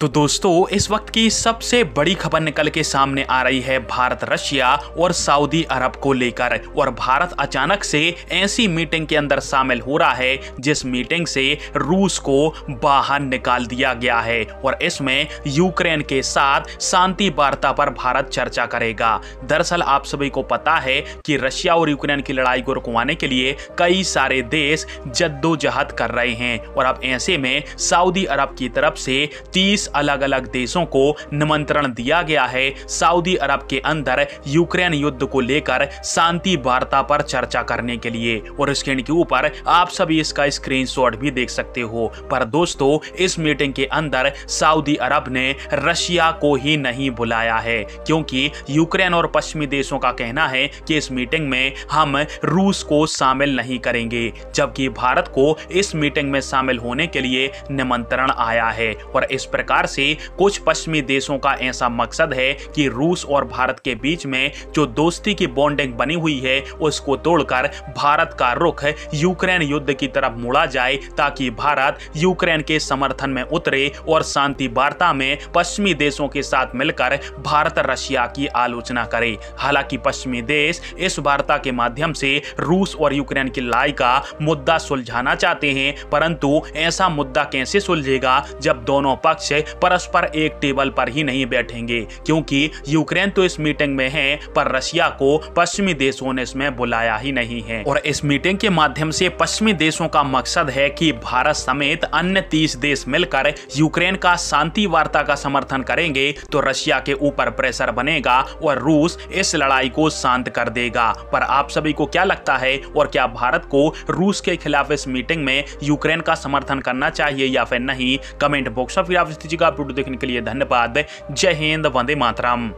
तो दोस्तों, इस वक्त की सबसे बड़ी खबर निकल के सामने आ रही है भारत, रशिया और सऊदी अरब को लेकर। और भारत अचानक से ऐसी मीटिंग के अंदर शामिल हो रहा है, जिस मीटिंग से रूस को बाहर निकाल दिया गया है और इसमें यूक्रेन के साथ शांति वार्ता पर भारत चर्चा करेगा। दरअसल, आप सभी को पता है कि रशिया और यूक्रेन की लड़ाई को रुकवाने के लिए कई सारे देश जद्दोजहद कर रहे हैं और अब ऐसे में सऊदी अरब की तरफ़ से तीस अलग अलग देशों को निमंत्रण दिया गया है। सऊदी अरब के अंदर यूक्रेन युद्ध को लेकर शांति वार्ता पर चर्चा करने के लिए। और स्क्रीन के ऊपर आप सभी इसका स्क्रीनशॉट भी देख सकते हो। पर दोस्तों, इस मीटिंग के अंदर सऊदी अरब ने रशिया को ही नहीं बुलाया है। क्योंकि यूक्रेन और पश्चिमी देशों का कहना है कि इस मीटिंग में हम रूस को शामिल नहीं करेंगे। जबकि भारत को इस मीटिंग में शामिल होने के लिए निमंत्रण आया है। और इस प्रकार प्रकार से कुछ पश्चिमी देशों का ऐसा मकसद है कि रूस और भारत के बीच में जो दोस्ती की बॉन्डिंग बनी हुई है, उसको तोड़कर भारत का रुख यूक्रेन युद्ध की तरफ़ मुड़ा जाए, ताकि भारत यूक्रेन के समर्थन में उतरे और शांति वार्ता में पश्चिमी देशों के साथ मिलकर भारत रशिया की आलोचना करे। हालाँकि पश्चिमी देश इस वार्ता के माध्यम से रूस और यूक्रेन की लड़ाई का मुद्दा सुलझाना चाहते हैं, परंतु ऐसा मुद्दा कैसे सुलझेगा जब दोनों पक्ष परस्पर एक टेबल पर ही नहीं बैठेंगे, क्योंकि यूक्रेन तो इस मीटिंग में है, पर रशिया को पश्चिमी देशों ने इसमें बुलाया ही नहीं है। और इस मीटिंग के माध्यम से पश्चिमी देशों का मकसद है कि भारत समेत अन्य तीस देश मिलकर यूक्रेन का शांति वार्ता का समर्थन करेंगे तो रशिया के ऊपर प्रेशर बनेगा और रूस इस लड़ाई को शांत कर देगा। पर आप सभी को क्या लगता है, और क्या भारत को रूस के खिलाफ इस मीटिंग में यूक्रेन का समर्थन करना चाहिए या फिर नहीं? कमेंट बॉक्स चीज़ का अपडेट देखने के लिए धन्यवाद। जय हिंद वंदे मातरम।